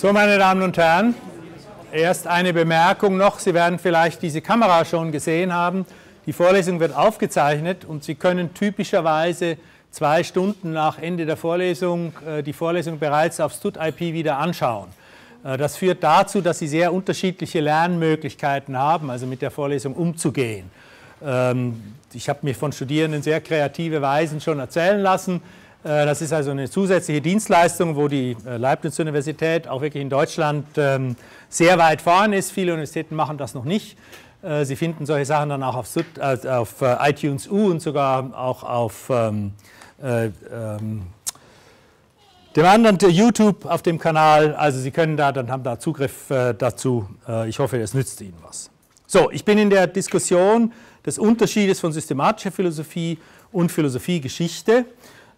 So, meine Damen und Herren, erst eine Bemerkung noch. Sie werden vielleicht diese Kamera schon gesehen haben. Die Vorlesung wird aufgezeichnet und Sie können typischerweise zwei Stunden nach Ende der Vorlesung äh, die Vorlesung bereits auf StudIP wieder anschauen. Äh, das führt dazu, dass Sie sehr unterschiedliche Lernmöglichkeiten haben, also mit der Vorlesung umzugehen. Ähm, ich habe mir von Studierenden sehr kreative Weisen schon erzählen lassen, äh, das ist also eine zusätzliche Dienstleistung, wo die äh, Leibniz-Universität auch wirklich in Deutschland ähm, sehr weit vorne ist. Viele Universitäten machen das noch nicht. Sie finden solche Sachen dann auch auf, iTunes U und sogar auch auf ähm, dem anderen YouTube auf dem Kanal. Also Sie können da, dann haben da Zugriff dazu. ich hoffe, es nützt Ihnen was. So, ich bin in der Diskussion des Unterschiedes von systematischer Philosophie und Philosophiegeschichte.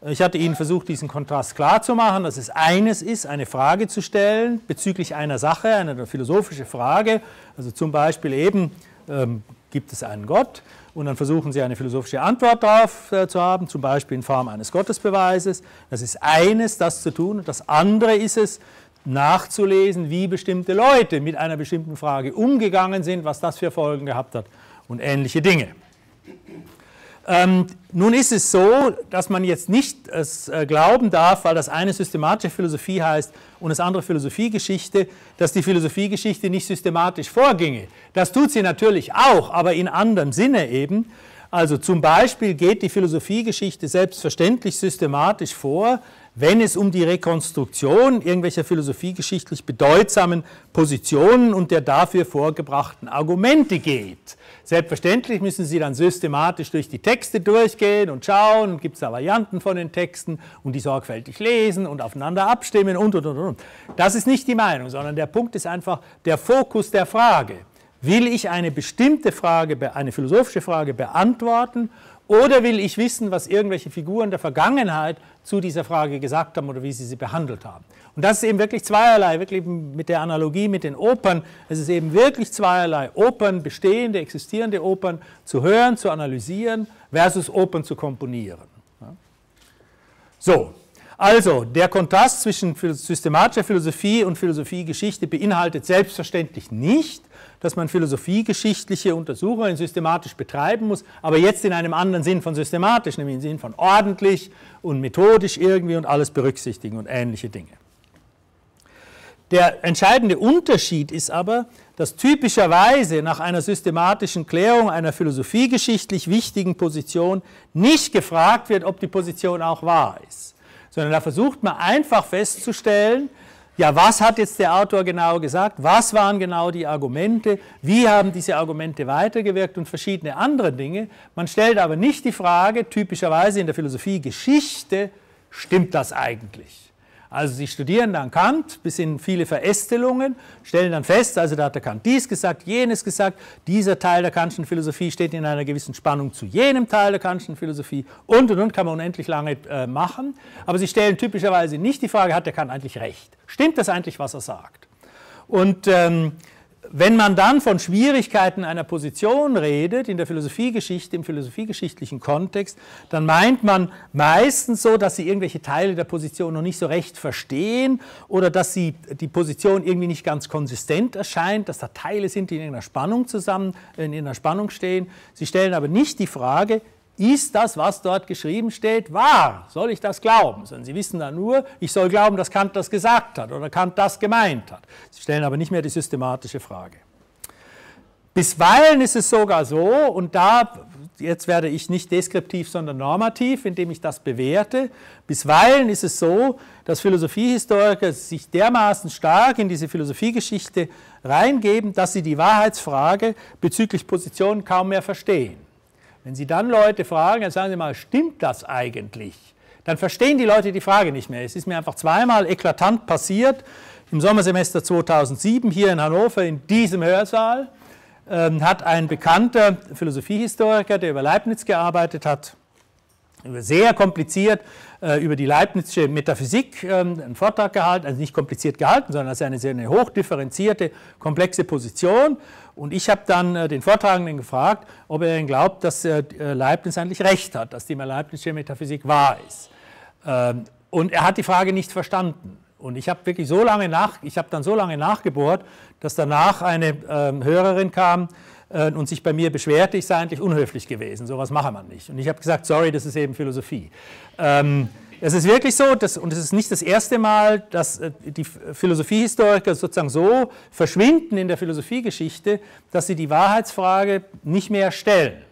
Ich hatte Ihnen versucht, diesen Kontrast klarzumachen, dass es eines ist, eine Frage zu stellen bezüglich einer Sache, eine philosophische Frage, also zum Beispiel eben, ähm, gibt es einen Gott? Und dann versuchen Sie eine philosophische Antwort darauf äh, zu haben, zum Beispiel in Form eines Gottesbeweises. Das ist eines, das zu tun. Das andere ist es, nachzulesen, wie bestimmte Leute mit einer bestimmten Frage umgegangen sind, was das für Folgen gehabt hat und ähnliche Dinge. Ähm, nun ist es so, dass man jetzt nicht es äh, glauben darf, weil das eine systematische Philosophie heißt und das andere Philosophiegeschichte, dass die Philosophiegeschichte nicht systematisch vorginge. Das tut sie natürlich auch, aber in anderem Sinne eben. Also zum Beispiel geht die Philosophiegeschichte selbstverständlich systematisch vor, wenn es um die Rekonstruktion irgendwelcher philosophiegeschichtlich bedeutsamen Positionen und der dafür vorgebrachten Argumente geht. Selbstverständlich müssen Sie dann systematisch durch die Texte durchgehen und schauen, gibt es da Varianten von den Texten und die sorgfältig lesen und aufeinander abstimmen und, und, und, und. Das ist nicht die Meinung, sondern der Punkt ist einfach der Fokus der Frage. Will ich eine bestimmte Frage, eine philosophische Frage beantworten oder will ich wissen, was irgendwelche Figuren der Vergangenheit zu dieser Frage gesagt haben oder wie sie sie behandelt haben? Und das ist eben wirklich zweierlei, wirklich mit der Analogie mit den Opern. Es ist eben wirklich zweierlei. Opern, bestehende, existierende Opern zu hören, zu analysieren versus Opern zu komponieren. So, also der Kontrast zwischen systematischer Philosophie und Philosophiegeschichte beinhaltet selbstverständlich nicht, dass man philosophiegeschichtliche Untersuchungen systematisch betreiben muss, aber jetzt in einem anderen Sinn von systematisch, nämlich im Sinn von ordentlich und methodisch irgendwie und alles berücksichtigen und ähnliche Dinge. Der entscheidende Unterschied ist aber, dass typischerweise nach einer systematischen Klärung einer philosophiegeschichtlich wichtigen Position nicht gefragt wird, ob die Position auch wahr ist, sondern da versucht man einfach festzustellen, ja, was hat jetzt der Autor genau gesagt, was waren genau die Argumente, wie haben diese Argumente weitergewirkt und verschiedene andere Dinge. Man stellt aber nicht die Frage, typischerweise in der Philosophie Geschichte, stimmt das eigentlich? Also sie studieren dann Kant bis in viele Verästelungen, stellen dann fest, also da hat der Kant dies gesagt, jenes gesagt, dieser Teil der Kantischen Philosophie steht in einer gewissen Spannung zu jenem Teil der Kantischen Philosophie und und und kann man unendlich lange äh, machen. Aber sie stellen typischerweise nicht die Frage, hat der Kant eigentlich recht? Stimmt das eigentlich, was er sagt? Und ähm, wenn man dann von Schwierigkeiten einer Position redet, in der Philosophiegeschichte, im philosophiegeschichtlichen Kontext, dann meint man meistens so, dass sie irgendwelche Teile der Position noch nicht so recht verstehen oder dass sie die Position irgendwie nicht ganz konsistent erscheint, dass da Teile sind, die in einer Spannung zusammen, in einer Spannung stehen. Sie stellen aber nicht die Frage, ist das, was dort geschrieben steht, wahr? Soll ich das glauben? Sondern Sie wissen dann nur, ich soll glauben, dass Kant das gesagt hat oder Kant das gemeint hat. Sie stellen aber nicht mehr die systematische Frage. Bisweilen ist es sogar so, und da, jetzt werde ich nicht deskriptiv, sondern normativ, indem ich das bewerte, bisweilen ist es so, dass Philosophiehistoriker sich dermaßen stark in diese Philosophiegeschichte reingeben, dass sie die Wahrheitsfrage bezüglich Positionen kaum mehr verstehen. Wenn Sie dann Leute fragen, dann sagen Sie mal, stimmt das eigentlich? Dann verstehen die Leute die Frage nicht mehr. Es ist mir einfach zweimal eklatant passiert, im Sommersemester 2007 hier in Hannover in diesem Hörsaal ähm, hat ein bekannter Philosophiehistoriker, der über Leibniz gearbeitet hat, sehr kompliziert äh, über die Leibnizische Metaphysik ähm, einen Vortrag gehalten, also nicht kompliziert gehalten, sondern als eine sehr hochdifferenzierte, komplexe Position. Und ich habe dann äh, den Vortragenden gefragt, ob er denn glaubt, dass äh, Leibniz eigentlich recht hat, dass die Leibnizische Metaphysik wahr ist. Ähm, und er hat die Frage nicht verstanden. Und ich habe wirklich so lange nach, ich habe dann so lange nachgebohrt, dass danach eine ähm, Hörerin kam äh, und sich bei mir beschwerte, ich sei eigentlich unhöflich gewesen. So was mache man nicht. Und ich habe gesagt, sorry, das ist eben Philosophie. Ähm, es ist wirklich so, dass, und es ist nicht das erste Mal, dass äh, die Philosophiehistoriker sozusagen so verschwinden in der Philosophiegeschichte, dass sie die Wahrheitsfrage nicht mehr stellen.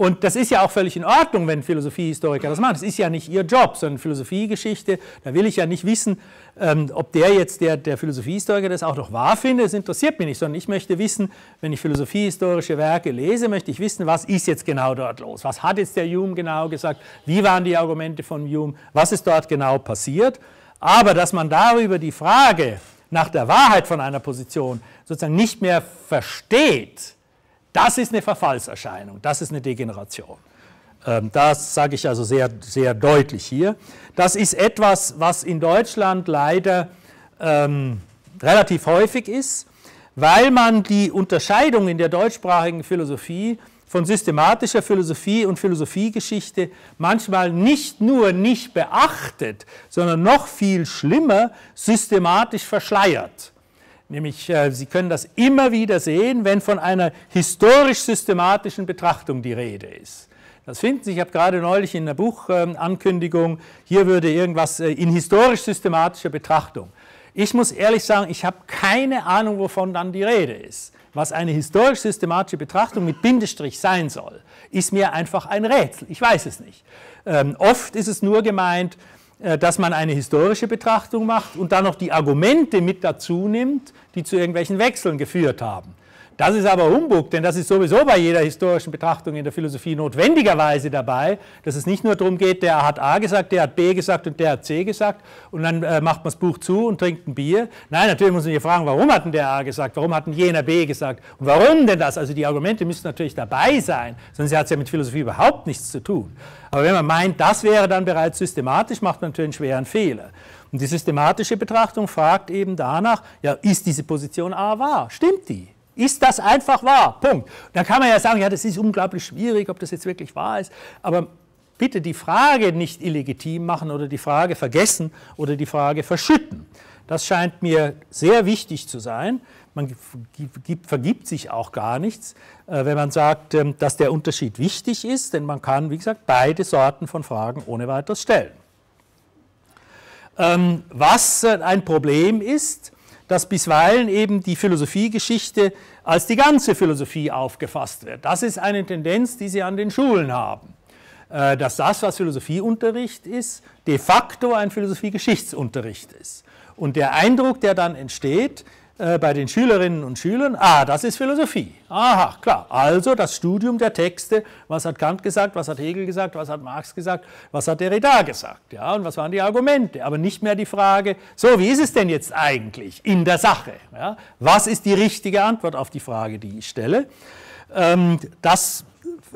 Und das ist ja auch völlig in Ordnung, wenn Philosophiehistoriker das machen. Das ist ja nicht ihr Job, sondern Philosophiegeschichte. Da will ich ja nicht wissen, ähm, ob der jetzt, der, der Philosophiehistoriker, das auch noch wahr findet. Das interessiert mich nicht, sondern ich möchte wissen, wenn ich philosophiehistorische Werke lese, möchte ich wissen, was ist jetzt genau dort los? Was hat jetzt der Hume genau gesagt? Wie waren die Argumente von Hume? Was ist dort genau passiert? Aber dass man darüber die Frage nach der Wahrheit von einer Position sozusagen nicht mehr versteht, das ist eine Verfallserscheinung, das ist eine Degeneration. Ähm, das sage ich also sehr, sehr deutlich hier. Das ist etwas, was in Deutschland leider ähm, relativ häufig ist, weil man die Unterscheidung in der deutschsprachigen Philosophie von systematischer Philosophie und Philosophiegeschichte manchmal nicht nur nicht beachtet, sondern noch viel schlimmer systematisch verschleiert. Nämlich, äh, Sie können das immer wieder sehen, wenn von einer historisch-systematischen Betrachtung die Rede ist. Das finden Sie, ich habe gerade neulich in einer Buchankündigung, hier würde irgendwas äh, in historisch-systematischer Betrachtung. Ich muss ehrlich sagen, ich habe keine Ahnung, wovon dann die Rede ist. Was eine historisch-systematische Betrachtung mit Bindestrich sein soll, ist mir einfach ein Rätsel. Ich weiß es nicht. Ähm, oft ist es nur gemeint, dass man eine historische Betrachtung macht und dann noch die Argumente mit dazu nimmt, die zu irgendwelchen Wechseln geführt haben. Das ist aber Humbug, denn das ist sowieso bei jeder historischen Betrachtung in der Philosophie notwendigerweise dabei, dass es nicht nur darum geht, der hat A gesagt, der hat B gesagt und der hat C gesagt und dann äh, macht man das Buch zu und trinkt ein Bier. Nein, natürlich muss man sich fragen, warum hat denn der A gesagt, warum hat denn jener B gesagt und warum denn das? Also die Argumente müssen natürlich dabei sein, sonst hat es ja mit Philosophie überhaupt nichts zu tun. Aber wenn man meint, das wäre dann bereits systematisch, macht man natürlich einen schweren Fehler. Und die systematische Betrachtung fragt eben danach, ja, ist diese Position A wahr? Stimmt die? Ist das einfach wahr? Punkt. Dann kann man ja sagen, ja, das ist unglaublich schwierig, ob das jetzt wirklich wahr ist. Aber bitte die Frage nicht illegitim machen oder die Frage vergessen oder die Frage verschütten. Das scheint mir sehr wichtig zu sein. Man vergibt sich auch gar nichts, äh, wenn man sagt, ähm, dass der Unterschied wichtig ist, denn man kann, wie gesagt, beide Sorten von Fragen ohne weiteres stellen. Ähm, was äh, ein Problem ist, dass bisweilen eben die Philosophiegeschichte als die ganze Philosophie aufgefasst wird. Das ist eine Tendenz, die Sie an den Schulen haben. Äh, dass das, was Philosophieunterricht ist, de facto ein Philosophiegeschichtsunterricht ist. Und der Eindruck, der dann entsteht, äh, bei den Schülerinnen und Schülern, ah, das ist Philosophie. Aha, klar. Also das Studium der Texte, was hat Kant gesagt, was hat Hegel gesagt, was hat Marx gesagt, was hat Derrida gesagt, ja, und was waren die Argumente. Aber nicht mehr die Frage, so, wie ist es denn jetzt eigentlich in der Sache? Ja? Was ist die richtige Antwort auf die Frage, die ich stelle? Ähm, das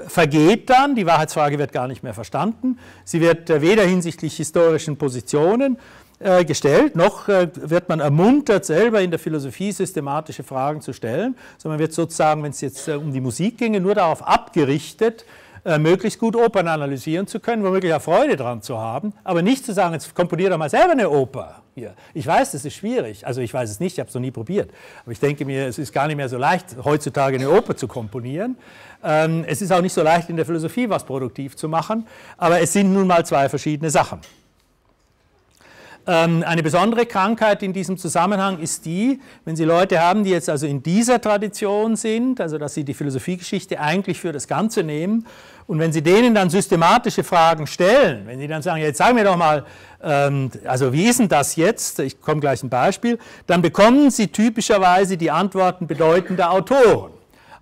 vergeht dann, die Wahrheitsfrage wird gar nicht mehr verstanden. Sie wird äh, weder hinsichtlich historischen Positionen äh, gestellt, noch äh, wird man ermuntert, selber in der Philosophie systematische Fragen zu stellen, sondern wird sozusagen, wenn es jetzt äh, um die Musik ginge, nur darauf abgerichtet, möglichst gut Opern analysieren zu können, womöglich auch Freude daran zu haben, aber nicht zu sagen, jetzt komponier doch mal selber eine Oper. Hier. Ich weiß, das ist schwierig, also ich weiß es nicht, ich habe es noch nie probiert, aber ich denke mir, es ist gar nicht mehr so leicht, heutzutage eine Oper zu komponieren. Ähm, es ist auch nicht so leicht, in der Philosophie was produktiv zu machen, aber es sind nun mal zwei verschiedene Sachen. Ähm, eine besondere Krankheit in diesem Zusammenhang ist die, wenn Sie Leute haben, die jetzt also in dieser Tradition sind, also dass sie die Philosophiegeschichte eigentlich für das Ganze nehmen, und wenn Sie denen dann systematische Fragen stellen, wenn Sie dann sagen, jetzt sagen wir doch mal, ähm, also wie ist denn das jetzt, ich komme gleich ein Beispiel, dann bekommen Sie typischerweise die Antworten bedeutender Autoren.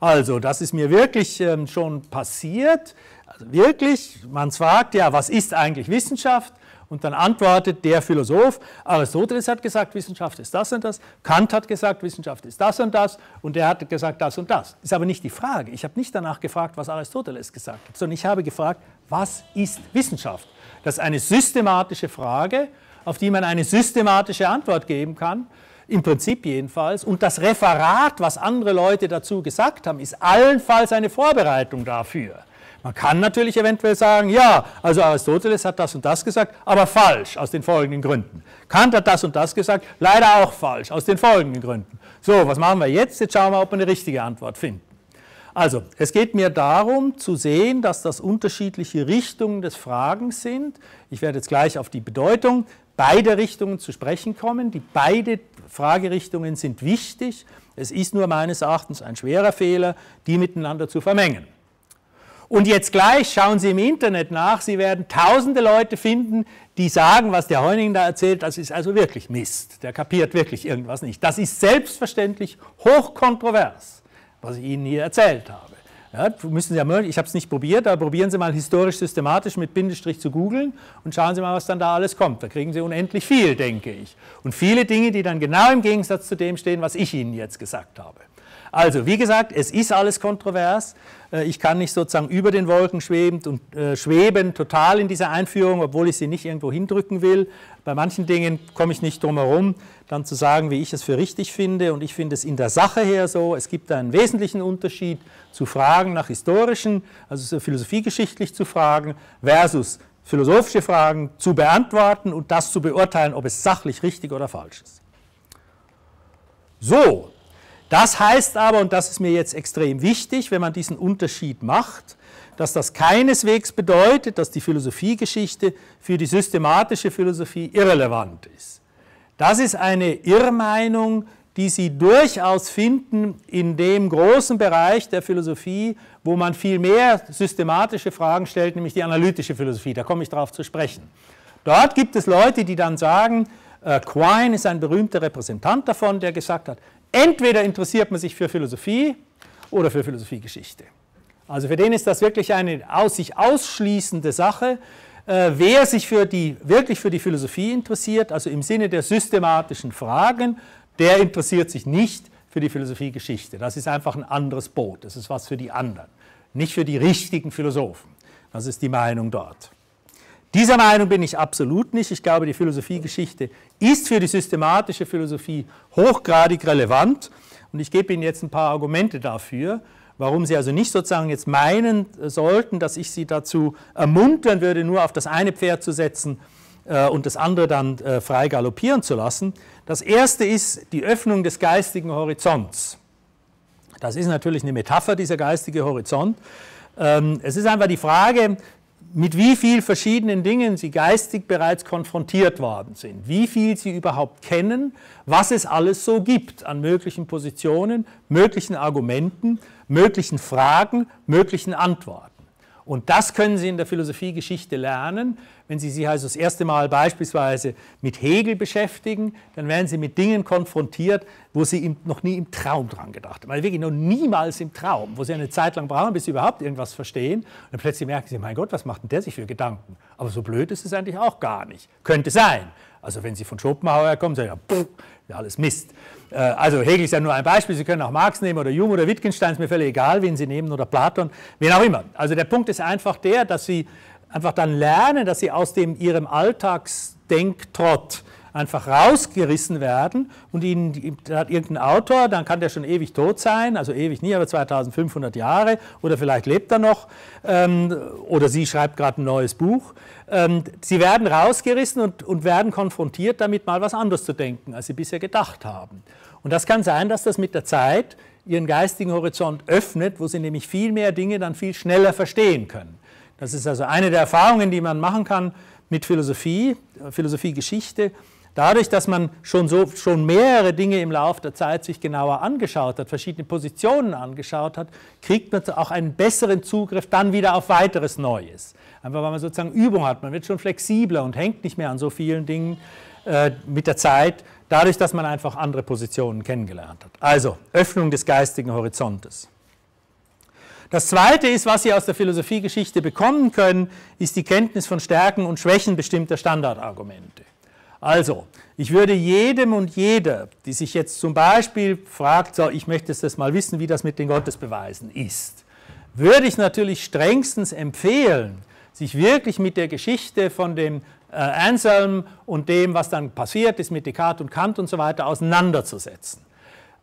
Also das ist mir wirklich ähm, schon passiert, also wirklich, man fragt ja, was ist eigentlich Wissenschaft? Und dann antwortet der Philosoph, Aristoteles hat gesagt, Wissenschaft ist das und das, Kant hat gesagt, Wissenschaft ist das und das und der hat gesagt das und das. Ist aber nicht die Frage. Ich habe nicht danach gefragt, was Aristoteles gesagt hat, sondern ich habe gefragt, was ist Wissenschaft? Das ist eine systematische Frage, auf die man eine systematische Antwort geben kann im Prinzip jedenfalls. Und das Referat, was andere Leute dazu gesagt haben, ist allenfalls eine Vorbereitung dafür. Man kann natürlich eventuell sagen, ja, also Aristoteles hat das und das gesagt, aber falsch aus den folgenden Gründen. Kant hat das und das gesagt, leider auch falsch aus den folgenden Gründen. So, was machen wir jetzt? Jetzt schauen wir, ob wir eine richtige Antwort finden. Also, es geht mir darum zu sehen, dass das unterschiedliche Richtungen des Fragens sind. Ich werde jetzt gleich auf die Bedeutung beider Richtungen zu sprechen kommen. Die beide Fragerichtungen sind wichtig. Es ist nur meines Erachtens ein schwerer Fehler, die miteinander zu vermengen. Und jetzt gleich schauen Sie im Internet nach, Sie werden tausende Leute finden, die sagen, was der Heuning da erzählt, das ist also wirklich Mist. Der kapiert wirklich irgendwas nicht. Das ist selbstverständlich hochkontrovers, was ich Ihnen hier erzählt habe. Ja, müssen Sie ja, ich habe es nicht probiert, aber probieren Sie mal historisch systematisch mit Bindestrich zu googeln und schauen Sie mal, was dann da alles kommt. Da kriegen Sie unendlich viel, denke ich. Und viele Dinge, die dann genau im Gegensatz zu dem stehen, was ich Ihnen jetzt gesagt habe. Also, wie gesagt, es ist alles kontrovers. Äh, ich kann nicht sozusagen über den Wolken schwebend und äh, schweben total in dieser Einführung, obwohl ich sie nicht irgendwo hindrücken will. Bei manchen Dingen komme ich nicht drum herum, dann zu sagen, wie ich es für richtig finde. Und ich finde es in der Sache her so. Es gibt einen wesentlichen Unterschied zu Fragen nach historischen, also philosophiegeschichtlich zu fragen, versus philosophische Fragen zu beantworten und das zu beurteilen, ob es sachlich richtig oder falsch ist. So, das heißt aber, und das ist mir jetzt extrem wichtig, wenn man diesen Unterschied macht, dass das keineswegs bedeutet, dass die Philosophiegeschichte für die systematische Philosophie irrelevant ist. Das ist eine Irrmeinung, die Sie durchaus finden in dem großen Bereich der Philosophie, wo man viel mehr systematische Fragen stellt, nämlich die analytische Philosophie. Da komme ich darauf zu sprechen. Dort gibt es Leute, die dann sagen, äh, Quine ist ein berühmter Repräsentant davon, der gesagt hat, Entweder interessiert man sich für Philosophie oder für Philosophiegeschichte. Also für den ist das wirklich eine aus sich ausschließende Sache. Äh, wer sich für die, wirklich für die Philosophie interessiert, also im Sinne der systematischen Fragen, der interessiert sich nicht für die Philosophiegeschichte. Das ist einfach ein anderes Boot. Das ist was für die anderen, nicht für die richtigen Philosophen. Das ist die Meinung dort. Dieser Meinung bin ich absolut nicht. Ich glaube, die Philosophiegeschichte ist für die systematische Philosophie hochgradig relevant. Und ich gebe Ihnen jetzt ein paar Argumente dafür, warum Sie also nicht sozusagen jetzt meinen sollten, dass ich Sie dazu ermuntern würde, nur auf das eine Pferd zu setzen äh, und das andere dann äh, frei galoppieren zu lassen. Das erste ist die Öffnung des geistigen Horizonts. Das ist natürlich eine Metapher, dieser geistige Horizont. Ähm, es ist einfach die Frage, mit wie vielen verschiedenen Dingen sie geistig bereits konfrontiert worden sind, wie viel sie überhaupt kennen, was es alles so gibt an möglichen Positionen, möglichen Argumenten, möglichen Fragen, möglichen Antworten. Und das können Sie in der Philosophiegeschichte lernen. Wenn Sie sich also das erste Mal beispielsweise mit Hegel beschäftigen, dann werden Sie mit Dingen konfrontiert, wo Sie noch nie im Traum dran gedacht haben. Also wirklich noch niemals im Traum, wo Sie eine Zeit lang brauchen, bis Sie überhaupt irgendwas verstehen. Und dann plötzlich merken Sie, mein Gott, was macht denn der sich für Gedanken? Aber so blöd ist es eigentlich auch gar nicht. Könnte sein. Also wenn Sie von Schopenhauer kommen, sagen Sie, ja, pff, ja alles Mist. Äh, also Hegel ist ja nur ein Beispiel, Sie können auch Marx nehmen oder Hume oder Wittgenstein, ist mir völlig egal, wen Sie nehmen oder Platon, wen auch immer. Also der Punkt ist einfach der, dass Sie einfach dann lernen, dass Sie aus dem Ihrem Alltagsdenktrott einfach rausgerissen werden und ihnen hat irgendein Autor, dann kann der schon ewig tot sein, also ewig nie, aber 2500 Jahre oder vielleicht lebt er noch ähm, oder sie schreibt gerade ein neues Buch. Ähm, sie werden rausgerissen und, und werden konfrontiert damit, mal was anderes zu denken, als sie bisher gedacht haben. Und das kann sein, dass das mit der Zeit ihren geistigen Horizont öffnet, wo sie nämlich viel mehr Dinge dann viel schneller verstehen können. Das ist also eine der Erfahrungen, die man machen kann mit Philosophie, Philosophiegeschichte, Dadurch, dass man schon, so, schon mehrere Dinge im Laufe der Zeit sich genauer angeschaut hat, verschiedene Positionen angeschaut hat, kriegt man auch einen besseren Zugriff dann wieder auf weiteres Neues. Einfach weil man sozusagen Übung hat, man wird schon flexibler und hängt nicht mehr an so vielen Dingen äh, mit der Zeit, dadurch, dass man einfach andere Positionen kennengelernt hat. Also Öffnung des geistigen Horizontes. Das Zweite ist, was Sie aus der Philosophiegeschichte bekommen können, ist die Kenntnis von Stärken und Schwächen bestimmter Standardargumente. Also, ich würde jedem und jeder, die sich jetzt zum Beispiel fragt, so, ich möchte das mal wissen, wie das mit den Gottesbeweisen ist, würde ich natürlich strengstens empfehlen, sich wirklich mit der Geschichte von dem äh, Anselm und dem, was dann passiert ist mit Descartes und Kant und so weiter, auseinanderzusetzen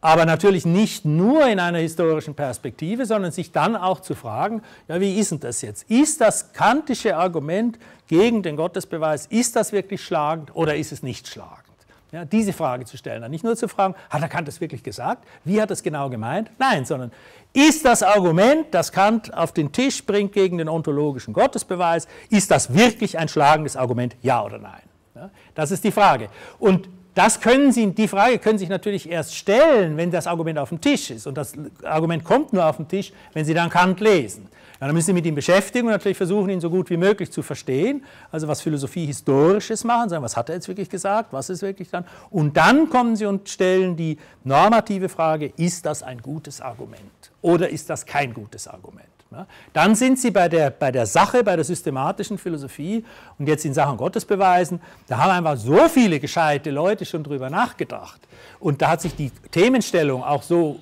aber natürlich nicht nur in einer historischen Perspektive, sondern sich dann auch zu fragen, ja, wie ist denn das jetzt? Ist das kantische Argument gegen den Gottesbeweis, ist das wirklich schlagend oder ist es nicht schlagend? Ja, diese Frage zu stellen, nicht nur zu fragen, hat der Kant das wirklich gesagt? Wie hat er es genau gemeint? Nein, sondern ist das Argument, das Kant auf den Tisch bringt gegen den ontologischen Gottesbeweis, ist das wirklich ein schlagendes Argument, ja oder nein? Ja, das ist die Frage. Und das können Sie, die Frage können Sie sich natürlich erst stellen, wenn das Argument auf dem Tisch ist. Und das Argument kommt nur auf den Tisch, wenn Sie dann Kant lesen. Ja, dann müssen Sie mit ihm beschäftigen und natürlich versuchen, ihn so gut wie möglich zu verstehen. Also was Philosophie Historisches machen, sagen, was hat er jetzt wirklich gesagt, was ist wirklich dann. Und dann kommen Sie und stellen die normative Frage, ist das ein gutes Argument oder ist das kein gutes Argument? Ja, dann sind Sie bei der, bei der Sache, bei der systematischen Philosophie und jetzt in Sachen Gottesbeweisen, da haben einfach so viele gescheite Leute schon drüber nachgedacht. Und da hat sich die Themenstellung auch so,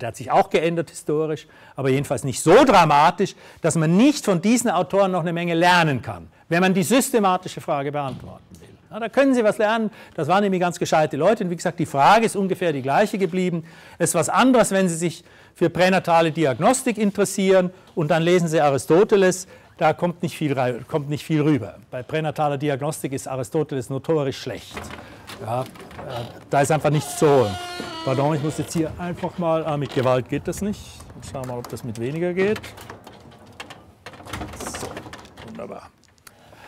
der hat sich auch geändert historisch, aber jedenfalls nicht so dramatisch, dass man nicht von diesen Autoren noch eine Menge lernen kann, wenn man die systematische Frage beantworten will. Ja, da können Sie was lernen, das waren nämlich ganz gescheite Leute und wie gesagt, die Frage ist ungefähr die gleiche geblieben. Es ist was anderes, wenn Sie sich für pränatale Diagnostik interessieren und dann lesen Sie Aristoteles, da kommt nicht viel, kommt nicht viel rüber. Bei pränataler Diagnostik ist Aristoteles notorisch schlecht. Ja, äh, da ist einfach nichts zu holen. Pardon, ich muss jetzt hier einfach mal, ah, mit Gewalt geht das nicht. Schauen wir mal, ob das mit weniger geht. So, wunderbar.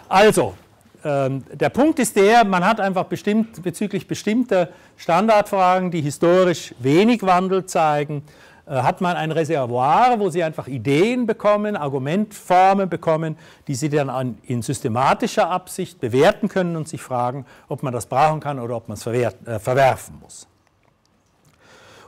Also, ähm, der Punkt ist der, man hat einfach bestimmt, bezüglich bestimmter Standardfragen, die historisch wenig Wandel zeigen, äh, hat man ein Reservoir, wo Sie einfach Ideen bekommen, Argumentformen bekommen, die Sie dann in systematischer Absicht bewerten können und sich fragen, ob man das brauchen kann oder ob man es äh, verwerfen muss.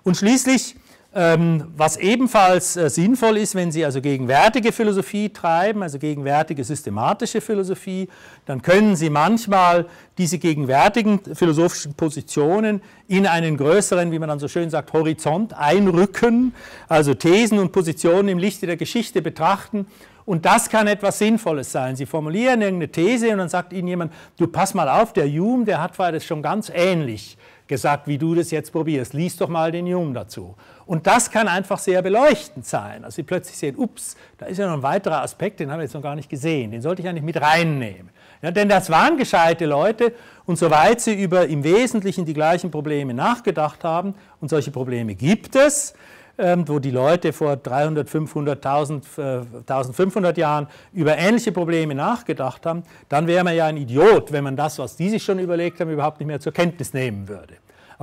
Und schließlich was ebenfalls äh, sinnvoll ist, wenn Sie also gegenwärtige Philosophie treiben, also gegenwärtige systematische Philosophie, dann können Sie manchmal diese gegenwärtigen philosophischen Positionen in einen größeren, wie man dann so schön sagt, Horizont einrücken, also Thesen und Positionen im Lichte der Geschichte betrachten und das kann etwas Sinnvolles sein. Sie formulieren irgendeine These und dann sagt Ihnen jemand, du pass mal auf, der Hume, der hat das schon ganz ähnlich gesagt, wie du das jetzt probierst. Lies doch mal den Hume dazu. Und das kann einfach sehr beleuchtend sein. Also Sie plötzlich sehen, ups, da ist ja noch ein weiterer Aspekt, den haben wir jetzt noch gar nicht gesehen, den sollte ich eigentlich mit reinnehmen. Ja, denn das waren gescheite Leute und soweit sie über im Wesentlichen die gleichen Probleme nachgedacht haben, und solche Probleme gibt es, ähm, wo die Leute vor 300, 500, 1000, äh, 1500 Jahren über ähnliche Probleme nachgedacht haben, dann wäre man ja ein Idiot, wenn man das, was die sich schon überlegt haben, überhaupt nicht mehr zur Kenntnis nehmen würde.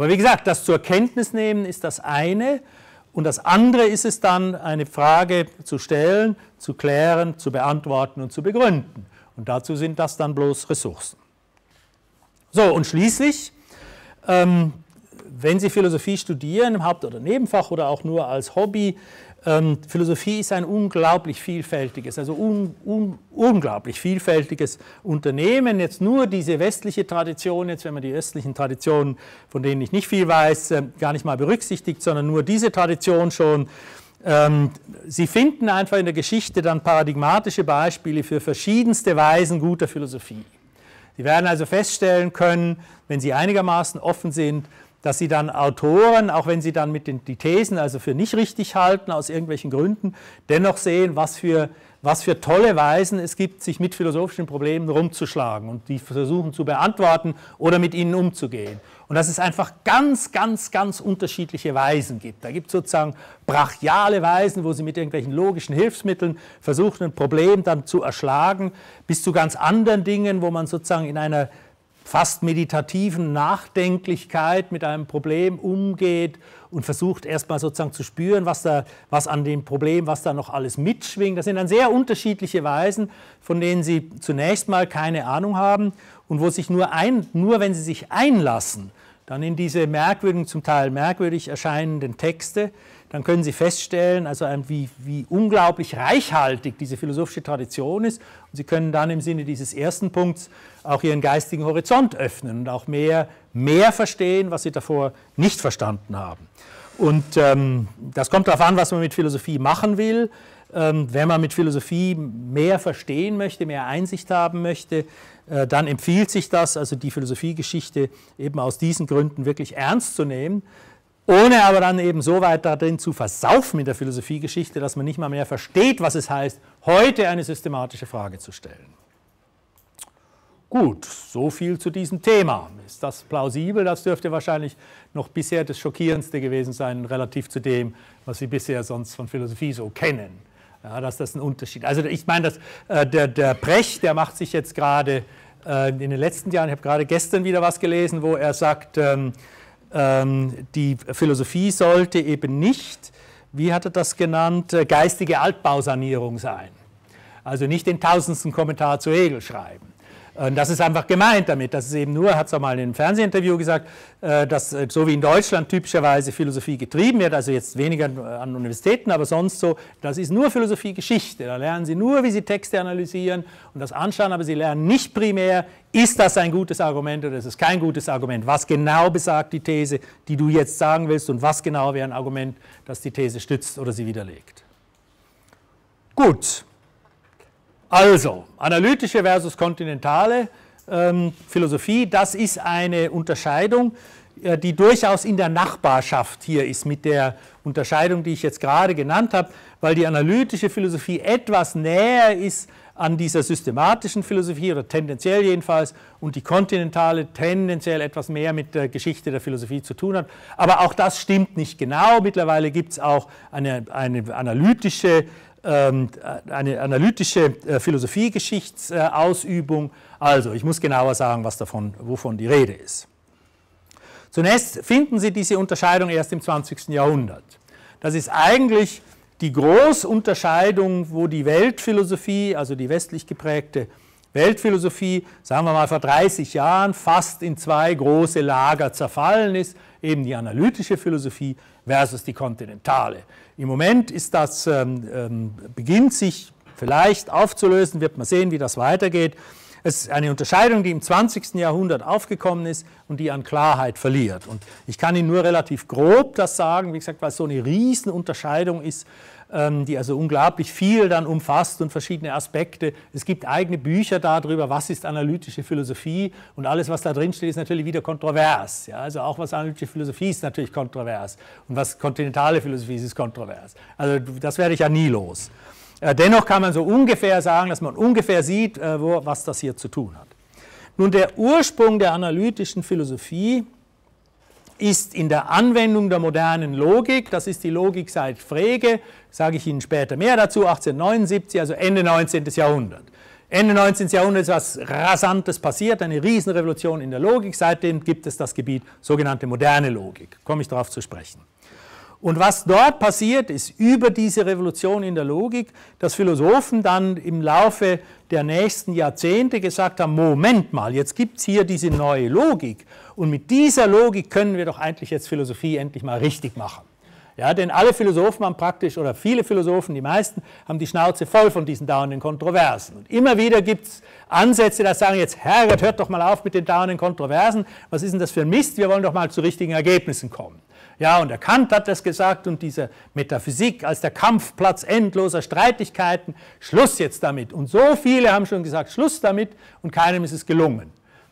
Aber wie gesagt, das zur Kenntnis nehmen ist das eine und das andere ist es dann, eine Frage zu stellen, zu klären, zu beantworten und zu begründen. Und dazu sind das dann bloß Ressourcen. So, und schließlich ähm, wenn Sie Philosophie studieren, im Haupt- oder Nebenfach oder auch nur als Hobby, ähm, Philosophie ist ein unglaublich vielfältiges, also un, un, unglaublich vielfältiges Unternehmen. Jetzt nur diese westliche Tradition, jetzt wenn man die östlichen Traditionen, von denen ich nicht viel weiß, äh, gar nicht mal berücksichtigt, sondern nur diese Tradition schon. Ähm, Sie finden einfach in der Geschichte dann paradigmatische Beispiele für verschiedenste Weisen guter Philosophie. Sie werden also feststellen können, wenn Sie einigermaßen offen sind, dass sie dann Autoren, auch wenn sie dann mit den die Thesen also für nicht richtig halten, aus irgendwelchen Gründen, dennoch sehen, was für, was für tolle Weisen es gibt, sich mit philosophischen Problemen rumzuschlagen und die versuchen zu beantworten oder mit ihnen umzugehen. Und dass es einfach ganz, ganz, ganz unterschiedliche Weisen gibt. Da gibt es sozusagen brachiale Weisen, wo sie mit irgendwelchen logischen Hilfsmitteln versuchen, ein Problem dann zu erschlagen, bis zu ganz anderen Dingen, wo man sozusagen in einer fast meditativen Nachdenklichkeit mit einem Problem umgeht und versucht erstmal sozusagen zu spüren, was, da, was an dem Problem, was da noch alles mitschwingt. Das sind dann sehr unterschiedliche Weisen, von denen Sie zunächst mal keine Ahnung haben und wo sich nur, ein, nur wenn Sie sich einlassen, dann in diese merkwürdigen, zum Teil merkwürdig erscheinenden Texte, dann können Sie feststellen, also wie, wie unglaublich reichhaltig diese philosophische Tradition ist. Und Sie können dann im Sinne dieses ersten Punkts auch Ihren geistigen Horizont öffnen und auch mehr, mehr verstehen, was Sie davor nicht verstanden haben. Und ähm, das kommt darauf an, was man mit Philosophie machen will. Ähm, wenn man mit Philosophie mehr verstehen möchte, mehr Einsicht haben möchte, äh, dann empfiehlt sich das, also die Philosophiegeschichte eben aus diesen Gründen wirklich ernst zu nehmen ohne aber dann eben so weit darin zu versaufen in der Philosophiegeschichte, dass man nicht mal mehr versteht, was es heißt, heute eine systematische Frage zu stellen. Gut, so viel zu diesem Thema. Ist das plausibel? Das dürfte wahrscheinlich noch bisher das Schockierendste gewesen sein, relativ zu dem, was Sie bisher sonst von Philosophie so kennen. Ja, dass das ein Unterschied. Also ich meine, dass, äh, der, der Brecht, der macht sich jetzt gerade äh, in den letzten Jahren, ich habe gerade gestern wieder was gelesen, wo er sagt, ähm, die Philosophie sollte eben nicht, wie hat er das genannt, äh, geistige Altbausanierung sein. Also nicht den tausendsten Kommentar zu Hegel schreiben. Und das ist einfach gemeint damit. Das ist eben nur, hat es auch mal in einem Fernsehinterview gesagt, äh, dass äh, so wie in Deutschland typischerweise Philosophie getrieben wird, also jetzt weniger an Universitäten, aber sonst so, das ist nur Philosophiegeschichte. Da lernen Sie nur, wie Sie Texte analysieren und das anschauen, aber Sie lernen nicht primär, ist das ein gutes Argument oder ist es kein gutes Argument? Was genau besagt die These, die du jetzt sagen willst und was genau wäre ein Argument, das die These stützt oder sie widerlegt? Gut, also, analytische versus kontinentale ähm, Philosophie, das ist eine Unterscheidung, äh, die durchaus in der Nachbarschaft hier ist mit der Unterscheidung, die ich jetzt gerade genannt habe, weil die analytische Philosophie etwas näher ist an dieser systematischen Philosophie oder tendenziell jedenfalls und die kontinentale tendenziell etwas mehr mit der Geschichte der Philosophie zu tun hat. Aber auch das stimmt nicht genau. Mittlerweile gibt es auch eine, eine analytische ähm, eine analytische äh, Philosophiegeschichtsausübung. Also, ich muss genauer sagen, was davon, wovon die Rede ist. Zunächst finden Sie diese Unterscheidung erst im 20. Jahrhundert. Das ist eigentlich die Großunterscheidung, wo die Weltphilosophie, also die westlich geprägte Weltphilosophie, sagen wir mal vor 30 Jahren, fast in zwei große Lager zerfallen ist, eben die analytische Philosophie versus die kontinentale. Im Moment ist das, ähm, ähm, beginnt sich vielleicht aufzulösen, wird man sehen, wie das weitergeht. Es ist eine Unterscheidung, die im 20. Jahrhundert aufgekommen ist und die an Klarheit verliert. Und ich kann Ihnen nur relativ grob das sagen, wie gesagt, weil es so eine Riesenunterscheidung ist, die also unglaublich viel dann umfasst und verschiedene Aspekte. Es gibt eigene Bücher darüber, was ist analytische Philosophie und alles, was da drin steht, ist natürlich wieder kontrovers. Ja, also auch was analytische Philosophie ist natürlich kontrovers und was kontinentale Philosophie ist, ist kontrovers. Also das werde ich ja nie los. Äh, dennoch kann man so ungefähr sagen, dass man ungefähr sieht, äh, wo, was das hier zu tun hat. Nun, der Ursprung der analytischen Philosophie ist in der Anwendung der modernen Logik, das ist die Logik seit Frege, sage ich Ihnen später mehr dazu, 1879, also Ende 19. Jahrhundert. Ende 19. Jahrhundert ist was Rasantes passiert, eine Riesenrevolution in der Logik. Seitdem gibt es das Gebiet sogenannte moderne Logik. Komme ich darauf zu sprechen. Und was dort passiert ist, über diese Revolution in der Logik, dass Philosophen dann im Laufe der nächsten Jahrzehnte gesagt haben, Moment mal, jetzt gibt es hier diese neue Logik und mit dieser Logik können wir doch eigentlich jetzt Philosophie endlich mal richtig machen. Ja, denn alle Philosophen haben praktisch, oder viele Philosophen, die meisten, haben die Schnauze voll von diesen dauernden Kontroversen. Und immer wieder gibt es Ansätze, die sagen jetzt, Herrgott, hört doch mal auf mit den dauernden Kontroversen, was ist denn das für ein Mist, wir wollen doch mal zu richtigen Ergebnissen kommen. Ja, und der Kant hat das gesagt und diese Metaphysik als der Kampfplatz endloser Streitigkeiten, Schluss jetzt damit. Und so viele haben schon gesagt, Schluss damit und keinem ist es gelungen.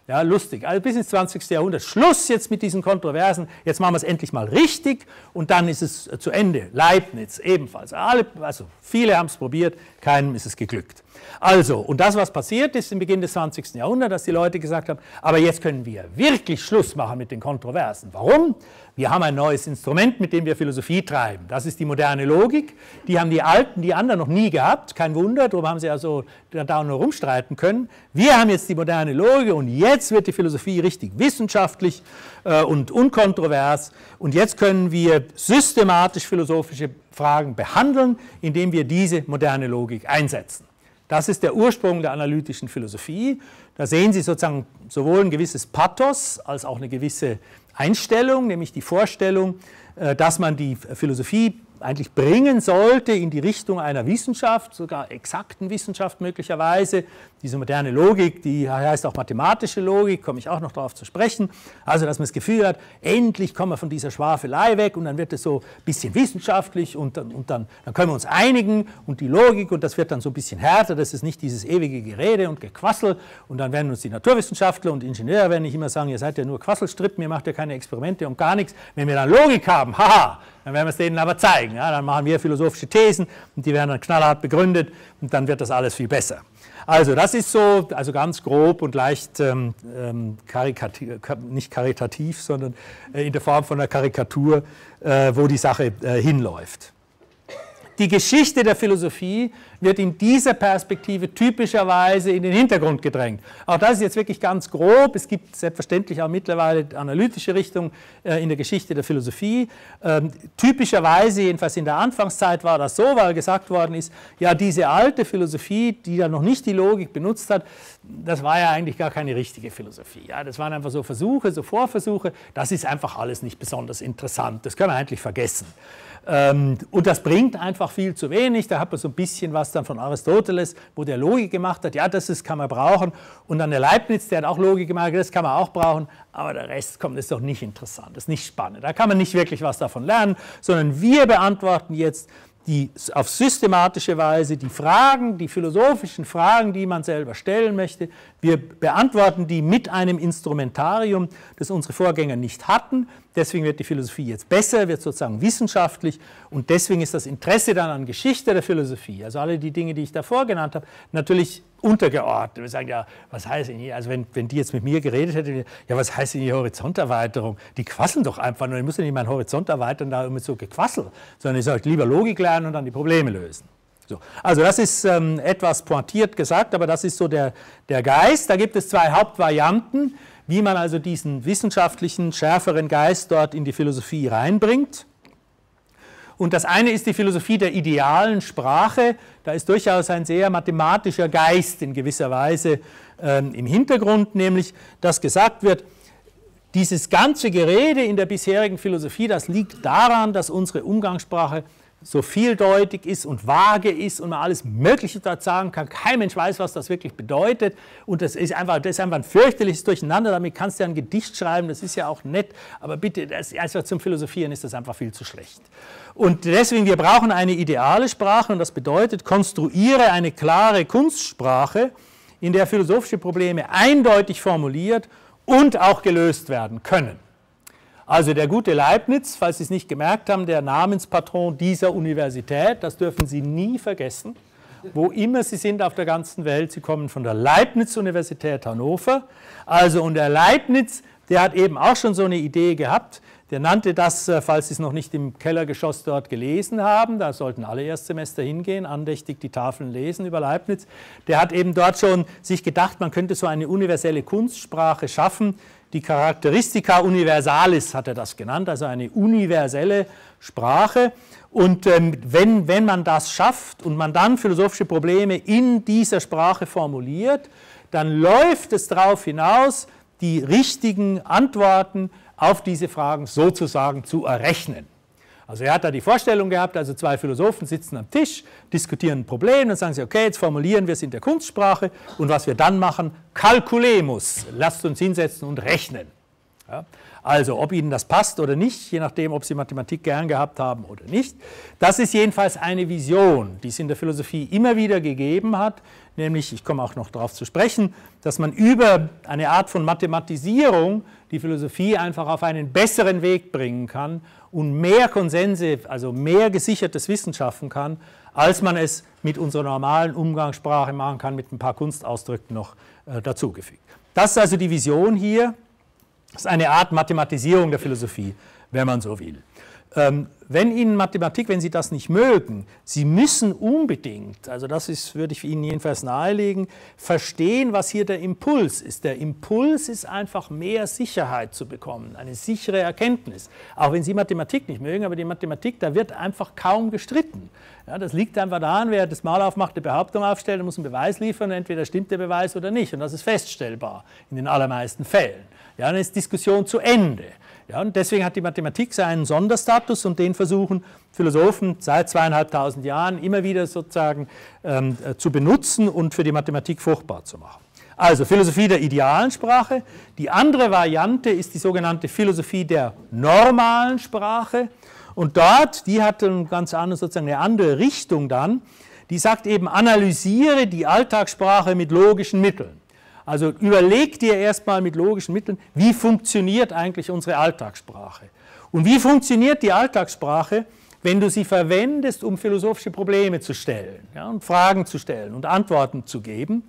Ja, lustig. Also bis ins 20. Jahrhundert. Schluss jetzt mit diesen Kontroversen. Jetzt machen wir es endlich mal richtig und dann ist es zu Ende. Leibniz ebenfalls. Alle, also viele haben es probiert, keinem ist es geglückt. Also, und das, was passiert ist im Beginn des 20. Jahrhunderts, dass die Leute gesagt haben, aber jetzt können wir wirklich Schluss machen mit den Kontroversen. Warum? Wir haben ein neues Instrument, mit dem wir Philosophie treiben. Das ist die moderne Logik. Die haben die Alten, die anderen noch nie gehabt. Kein Wunder, darum haben sie also da nur rumstreiten können. Wir haben jetzt die moderne Logik und jetzt wird die Philosophie richtig wissenschaftlich äh, und unkontrovers. Und jetzt können wir systematisch philosophische Fragen behandeln, indem wir diese moderne Logik einsetzen. Das ist der Ursprung der analytischen Philosophie. Da sehen Sie sozusagen sowohl ein gewisses Pathos als auch eine gewisse Einstellung, nämlich die Vorstellung, äh, dass man die Philosophie eigentlich bringen sollte in die Richtung einer Wissenschaft, sogar exakten Wissenschaft möglicherweise. Diese moderne Logik, die heißt auch mathematische Logik, komme ich auch noch darauf zu sprechen. Also, dass man das Gefühl hat, endlich kommen wir von dieser Schwafelei weg und dann wird es so ein bisschen wissenschaftlich und, dann, und dann, dann können wir uns einigen und die Logik und das wird dann so ein bisschen härter, das ist nicht dieses ewige Gerede und Gequassel und dann werden uns die Naturwissenschaftler und Ingenieure werden nicht immer sagen, ihr seid ja nur Quasselstrippen, ihr macht ja keine Experimente und gar nichts. Wenn wir dann Logik haben, haha, dann werden wir es denen aber zeigen. Ja? Dann machen wir philosophische Thesen und die werden dann knallhart begründet und dann wird das alles viel besser. Also das ist so, also ganz grob und leicht ähm, ähm karikativ, nicht karitativ, sondern äh, in der Form von einer Karikatur, äh, wo die Sache äh, hinläuft. Die Geschichte der Philosophie wird in dieser Perspektive typischerweise in den Hintergrund gedrängt. Auch das ist jetzt wirklich ganz grob. Es gibt selbstverständlich auch mittlerweile analytische Richtungen äh, in der Geschichte der Philosophie. Ähm, typischerweise, jedenfalls in der Anfangszeit, war das so, weil gesagt worden ist, ja, diese alte Philosophie, die ja noch nicht die Logik benutzt hat, das war ja eigentlich gar keine richtige Philosophie. Ja, das waren einfach so Versuche, so Vorversuche. Das ist einfach alles nicht besonders interessant. Das können wir eigentlich vergessen. Ähm, und das bringt einfach viel zu wenig. Da hat man so ein bisschen was dann von Aristoteles, wo der Logik gemacht hat. Ja, das ist, kann man brauchen. Und dann der Leibniz, der hat auch Logik gemacht. Das kann man auch brauchen. Aber der Rest kommt, ist doch nicht interessant, ist nicht spannend. Da kann man nicht wirklich was davon lernen, sondern wir beantworten jetzt die auf systematische Weise die Fragen, die philosophischen Fragen, die man selber stellen möchte, wir beantworten die mit einem Instrumentarium, das unsere Vorgänger nicht hatten. Deswegen wird die Philosophie jetzt besser, wird sozusagen wissenschaftlich. Und deswegen ist das Interesse dann an Geschichte der Philosophie, also alle die Dinge, die ich davor genannt habe, natürlich untergeordnet. Wir sagen ja, was heißt denn hier, also wenn, wenn die jetzt mit mir geredet hätten, ja, was heißt denn hier Horizonterweiterung? Die quasseln doch einfach nur, ich muss ja nicht meinen Horizont erweitern, da mit so gequassel, sondern ich sollte lieber Logik lernen und dann die Probleme lösen. So. Also das ist ähm, etwas pointiert gesagt, aber das ist so der, der Geist. Da gibt es zwei Hauptvarianten wie man also diesen wissenschaftlichen, schärferen Geist dort in die Philosophie reinbringt. Und das eine ist die Philosophie der idealen Sprache. Da ist durchaus ein sehr mathematischer Geist in gewisser Weise ähm, im Hintergrund, nämlich dass gesagt wird, dieses ganze Gerede in der bisherigen Philosophie, das liegt daran, dass unsere Umgangssprache so vieldeutig ist und vage ist und man alles Mögliche dort sagen kann. Kein Mensch weiß, was das wirklich bedeutet. Und das ist einfach, das ist einfach ein fürchterliches Durcheinander. Damit kannst du ja ein Gedicht schreiben, das ist ja auch nett. Aber bitte, das, also zum Philosophieren ist das einfach viel zu schlecht. Und deswegen, wir brauchen eine ideale Sprache und das bedeutet, konstruiere eine klare Kunstsprache, in der philosophische Probleme eindeutig formuliert und auch gelöst werden können. Also der gute Leibniz, falls Sie es nicht gemerkt haben, der Namenspatron dieser Universität, das dürfen Sie nie vergessen. Wo immer Sie sind auf der ganzen Welt, Sie kommen von der Leibniz-Universität Hannover. Also und der Leibniz, der hat eben auch schon so eine Idee gehabt. Der nannte das, äh, falls Sie es noch nicht im Kellergeschoss dort gelesen haben, da sollten alle Erstsemester hingehen, andächtig die Tafeln lesen über Leibniz. Der hat eben dort schon sich gedacht, man könnte so eine universelle Kunstsprache schaffen, die Charakteristika Universalis hat er das genannt, also eine universelle Sprache. Und ähm, wenn, wenn man das schafft und man dann philosophische Probleme in dieser Sprache formuliert, dann läuft es darauf hinaus, die richtigen Antworten auf diese Fragen sozusagen zu errechnen. Also er hat da die Vorstellung gehabt, also zwei Philosophen sitzen am Tisch, diskutieren ein Problem, dann sagen sie, okay, jetzt formulieren wir es in der Kunstsprache und was wir dann machen, kalkulemus, lasst uns hinsetzen und rechnen. Ja? Also ob Ihnen das passt oder nicht, je nachdem, ob Sie Mathematik gern gehabt haben oder nicht. Das ist jedenfalls eine Vision, die es in der Philosophie immer wieder gegeben hat, nämlich, ich komme auch noch darauf zu sprechen, dass man über eine Art von Mathematisierung die Philosophie einfach auf einen besseren Weg bringen kann und mehr Konsense, also mehr gesichertes Wissen schaffen kann, als man es mit unserer normalen Umgangssprache machen kann, mit ein paar Kunstausdrücken noch äh, dazugefügt. Das ist also die Vision hier. Das ist eine Art Mathematisierung der Philosophie, wenn man so will. Ähm, wenn Ihnen Mathematik, wenn Sie das nicht mögen, Sie müssen unbedingt, also das ist, würde ich Ihnen jedenfalls nahelegen, verstehen, was hier der Impuls ist. Der Impuls ist einfach mehr Sicherheit zu bekommen, eine sichere Erkenntnis. Auch wenn Sie Mathematik nicht mögen, aber die Mathematik, da wird einfach kaum gestritten. Ja, das liegt einfach daran, wer das Mal aufmacht, eine Behauptung aufstellt, muss einen Beweis liefern, entweder stimmt der Beweis oder nicht. Und das ist feststellbar in den allermeisten Fällen. Ja, dann ist Diskussion zu Ende. Ja, und deswegen hat die Mathematik seinen Sonderstatus und den versuchen Philosophen seit zweieinhalbtausend Jahren immer wieder sozusagen ähm, äh, zu benutzen und für die Mathematik fruchtbar zu machen. Also Philosophie der idealen Sprache. Die andere Variante ist die sogenannte Philosophie der normalen Sprache. Und dort, die hat eine ganz andere, sozusagen eine andere Richtung dann. Die sagt eben, analysiere die Alltagssprache mit logischen Mitteln. Also überleg dir erstmal mit logischen Mitteln, wie funktioniert eigentlich unsere Alltagssprache? Und wie funktioniert die Alltagssprache, wenn du sie verwendest, um philosophische Probleme zu stellen ja, und Fragen zu stellen und Antworten zu geben?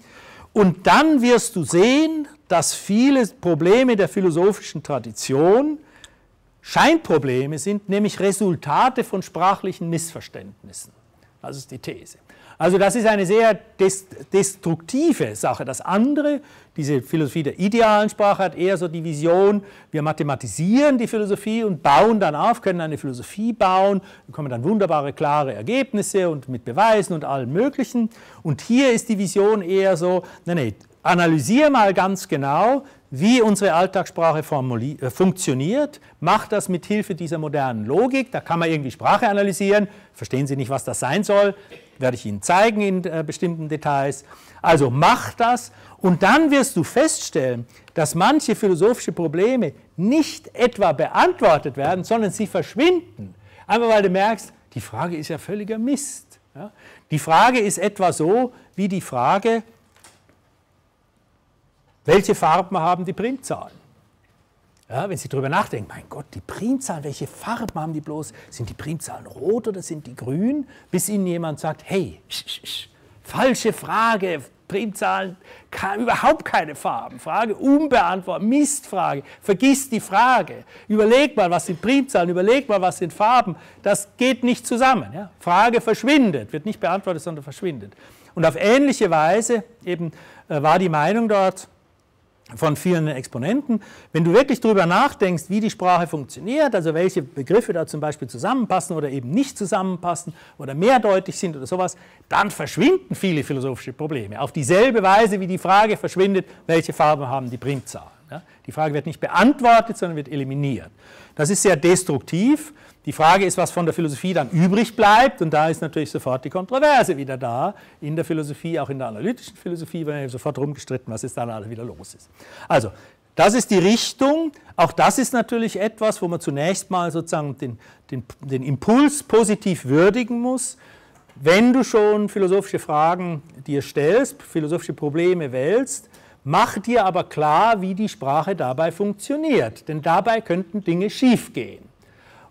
Und dann wirst du sehen, dass viele Probleme der philosophischen Tradition Scheinprobleme sind, nämlich Resultate von sprachlichen Missverständnissen. Das ist die These. Also das ist eine sehr destruktive Sache. Das andere, diese Philosophie der idealen Sprache, hat eher so die Vision, wir mathematisieren die Philosophie und bauen dann auf, können eine Philosophie bauen, bekommen dann wunderbare, klare Ergebnisse und mit Beweisen und allem Möglichen. Und hier ist die Vision eher so, nein, nein, analysiere mal ganz genau, wie unsere Alltagssprache äh, funktioniert, mach das mit Hilfe dieser modernen Logik. Da kann man irgendwie Sprache analysieren. Verstehen Sie nicht, was das sein soll? Werde ich Ihnen zeigen in äh, bestimmten Details. Also mach das und dann wirst du feststellen, dass manche philosophische Probleme nicht etwa beantwortet werden, sondern sie verschwinden. Einfach weil du merkst, die Frage ist ja völliger Mist. Ja? Die Frage ist etwa so wie die Frage, welche Farben haben die Primzahlen? Ja, wenn Sie darüber nachdenken, mein Gott, die Primzahlen, welche Farben haben die bloß? Sind die Primzahlen rot oder sind die grün? Bis Ihnen jemand sagt, hey, sch, sch, sch, falsche Frage, Primzahlen, kann, überhaupt keine Farben. Frage unbeantwortet, Mistfrage, vergiss die Frage. Überleg mal, was sind Primzahlen, überleg mal, was sind Farben. Das geht nicht zusammen. Ja? Frage verschwindet, wird nicht beantwortet, sondern verschwindet. Und auf ähnliche Weise eben äh, war die Meinung dort, von vielen Exponenten. Wenn du wirklich darüber nachdenkst, wie die Sprache funktioniert, also welche Begriffe da zum Beispiel zusammenpassen oder eben nicht zusammenpassen oder mehrdeutig sind oder sowas, dann verschwinden viele philosophische Probleme. Auf dieselbe Weise, wie die Frage verschwindet, welche Farben haben die Primzahlen. Ja? Die Frage wird nicht beantwortet, sondern wird eliminiert. Das ist sehr destruktiv die Frage ist, was von der Philosophie dann übrig bleibt, und da ist natürlich sofort die Kontroverse wieder da, in der Philosophie, auch in der analytischen Philosophie, wenn sofort rumgestritten, was ist dann alles wieder los ist. Also, das ist die Richtung. Auch das ist natürlich etwas, wo man zunächst mal sozusagen den, den, den Impuls positiv würdigen muss. Wenn du schon philosophische Fragen dir stellst, philosophische Probleme wählst, mach dir aber klar, wie die Sprache dabei funktioniert. Denn dabei könnten Dinge schiefgehen.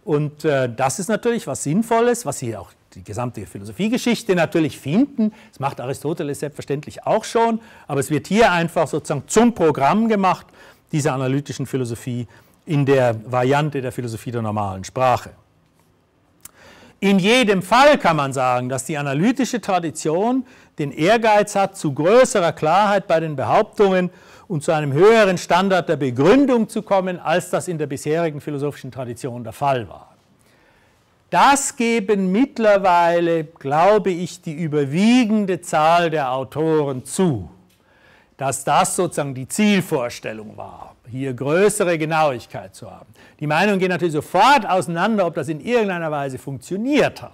Und äh, das ist natürlich was Sinnvolles, was Sie auch die gesamte Philosophiegeschichte natürlich finden. Das macht Aristoteles selbstverständlich auch schon, aber es wird hier einfach sozusagen zum Programm gemacht, diese analytischen Philosophie in der Variante der Philosophie der normalen Sprache. In jedem Fall kann man sagen, dass die analytische Tradition den Ehrgeiz hat, zu größerer Klarheit bei den Behauptungen und zu einem höheren Standard der Begründung zu kommen, als das in der bisherigen philosophischen Tradition der Fall war. Das geben mittlerweile, glaube ich, die überwiegende Zahl der Autoren zu, dass das sozusagen die Zielvorstellung war, hier größere Genauigkeit zu haben. Die Meinungen gehen natürlich sofort auseinander, ob das in irgendeiner Weise funktioniert hat.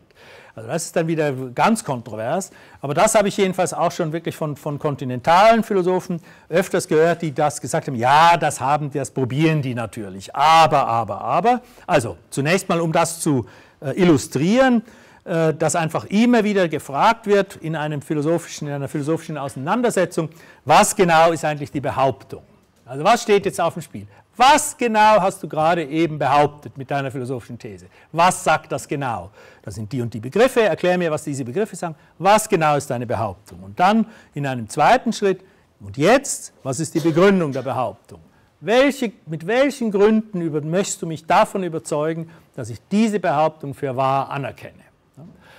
Also das ist dann wieder ganz kontrovers. Aber das habe ich jedenfalls auch schon wirklich von, von kontinentalen Philosophen öfters gehört, die das gesagt haben, ja, das haben, das probieren die natürlich. Aber, aber, aber. Also zunächst mal, um das zu äh, illustrieren, äh, dass einfach immer wieder gefragt wird in, einem philosophischen, in einer philosophischen Auseinandersetzung, was genau ist eigentlich die Behauptung? Also was steht jetzt auf dem Spiel? Was genau hast du gerade eben behauptet mit deiner philosophischen These? Was sagt das genau? Das sind die und die Begriffe, erklär mir, was diese Begriffe sagen. Was genau ist deine Behauptung? Und dann in einem zweiten Schritt, und jetzt, was ist die Begründung der Behauptung? Welche, mit welchen Gründen über, möchtest du mich davon überzeugen, dass ich diese Behauptung für wahr anerkenne?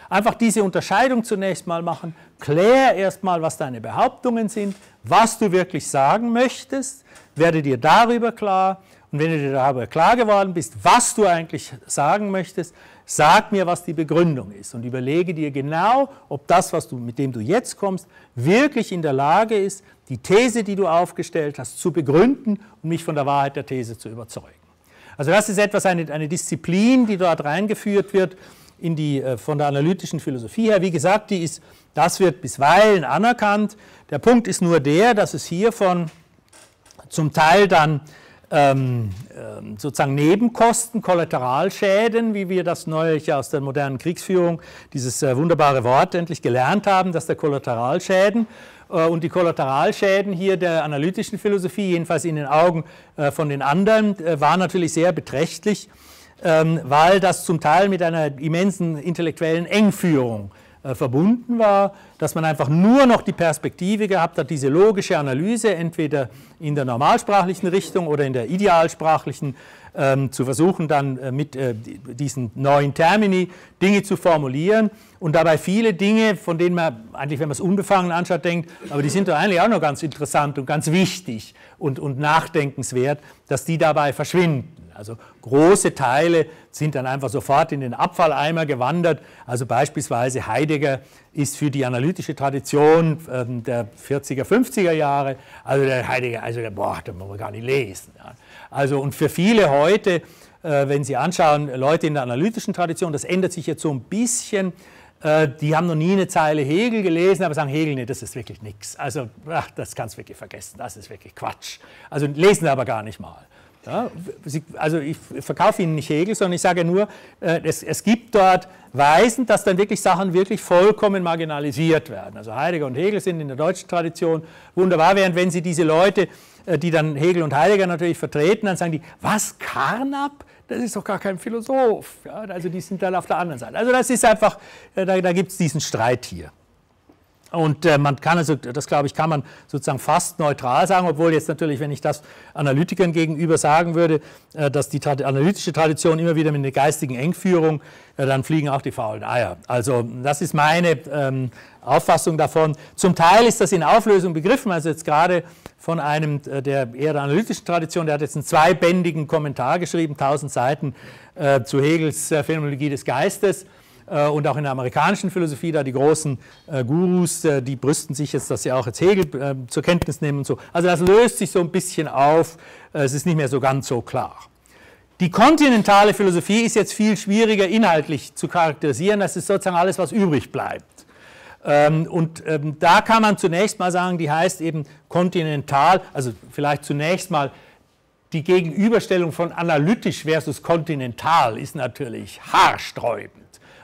Einfach diese Unterscheidung zunächst mal machen. Klär erstmal, was deine Behauptungen sind, was du wirklich sagen möchtest, werde dir darüber klar. Und wenn du dir darüber klar geworden bist, was du eigentlich sagen möchtest, sag mir, was die Begründung ist und überlege dir genau, ob das, was du, mit dem du jetzt kommst, wirklich in der Lage ist, die These, die du aufgestellt hast, zu begründen und mich von der Wahrheit der These zu überzeugen. Also das ist etwas, eine, eine Disziplin, die dort reingeführt wird in die, äh, von der analytischen Philosophie her. Wie gesagt, die ist, das wird bisweilen anerkannt. Der Punkt ist nur der, dass es hiervon zum Teil dann ähm, ähm, sozusagen Nebenkosten, Kollateralschäden, wie wir das neulich aus der modernen Kriegsführung, dieses äh, wunderbare Wort endlich gelernt haben, dass der Kollateralschäden äh, und die Kollateralschäden hier der analytischen Philosophie, jedenfalls in den Augen äh, von den anderen, äh, waren natürlich sehr beträchtlich, ähm, weil das zum Teil mit einer immensen intellektuellen Engführung verbunden war, dass man einfach nur noch die Perspektive gehabt hat, diese logische Analyse entweder in der normalsprachlichen Richtung oder in der idealsprachlichen ähm, zu versuchen, dann äh, mit äh, diesen neuen Termini Dinge zu formulieren und dabei viele Dinge, von denen man eigentlich, wenn man es unbefangen anschaut, denkt, aber die sind doch eigentlich auch noch ganz interessant und ganz wichtig und, und nachdenkenswert, dass die dabei verschwinden. Also große Teile sind dann einfach sofort in den Abfalleimer gewandert. Also beispielsweise Heidegger ist für die analytische Tradition äh, der 40er, 50er Jahre, also der Heidegger, also der, boah, da muss man gar nicht lesen. Also und für viele heute, äh, wenn Sie anschauen, Leute in der analytischen Tradition, das ändert sich jetzt so ein bisschen, äh, die haben noch nie eine Zeile Hegel gelesen, aber sagen, Hegel, nee, das ist wirklich nichts. Also, ach, das kannst du wirklich vergessen, das ist wirklich Quatsch. Also lesen aber gar nicht mal. Ja, also ich verkaufe Ihnen nicht Hegel, sondern ich sage nur, äh, es, es, gibt dort Weisen, dass dann wirklich Sachen wirklich vollkommen marginalisiert werden. Also Heidegger und Hegel sind in der deutschen Tradition wunderbar, während wenn Sie diese Leute, äh, die dann Hegel und Heidegger natürlich vertreten, dann sagen die, was, Carnap? Das ist doch gar kein Philosoph. Ja, also die sind dann auf der anderen Seite. Also das ist einfach, äh, da, da gibt es diesen Streit hier. Und äh, man kann also, das glaube ich, kann man sozusagen fast neutral sagen, obwohl jetzt natürlich, wenn ich das Analytikern gegenüber sagen würde, äh, dass die Trad analytische Tradition immer wieder mit einer geistigen Engführung, äh, dann fliegen auch die faulen Eier. Also das ist meine ähm, Auffassung davon. Zum Teil ist das in Auflösung begriffen, also jetzt gerade von einem äh, der eher der analytischen Tradition, der hat jetzt einen zweibändigen Kommentar geschrieben, 1000 Seiten äh, zu Hegels äh, Phänomenologie des Geistes und auch in der amerikanischen Philosophie, da die großen äh, Gurus, äh, die brüsten sich jetzt, dass sie auch jetzt Hegel zur Kenntnis nehmen und so. Also das löst sich so ein bisschen auf, es ist nicht mehr so ganz so klar. Die kontinentale Philosophie ist jetzt viel schwieriger inhaltlich zu charakterisieren, das ist sozusagen alles, was übrig bleibt. Ähm, und ähm, da kann man zunächst mal sagen, die heißt eben kontinental, also vielleicht zunächst mal die Gegenüberstellung von analytisch versus kontinental ist natürlich haarsträubend.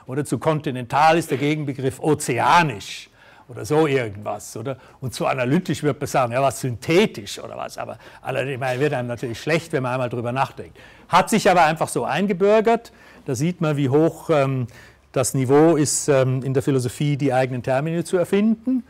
Oder zu kontinental ist der Gegenbegriff ozeanisch oder so irgendwas. Oder? Und zu analytisch wird man sagen, ja, was synthetisch oder was. Aber allerdings wird einem natürlich schlecht, wenn man einmal drüber nachdenkt. Hat sich aber einfach so eingebürgert. Da sieht man, wie hoch ähm, das Niveau ist, ähm, in der Philosophie die eigenen Termine zu erfinden.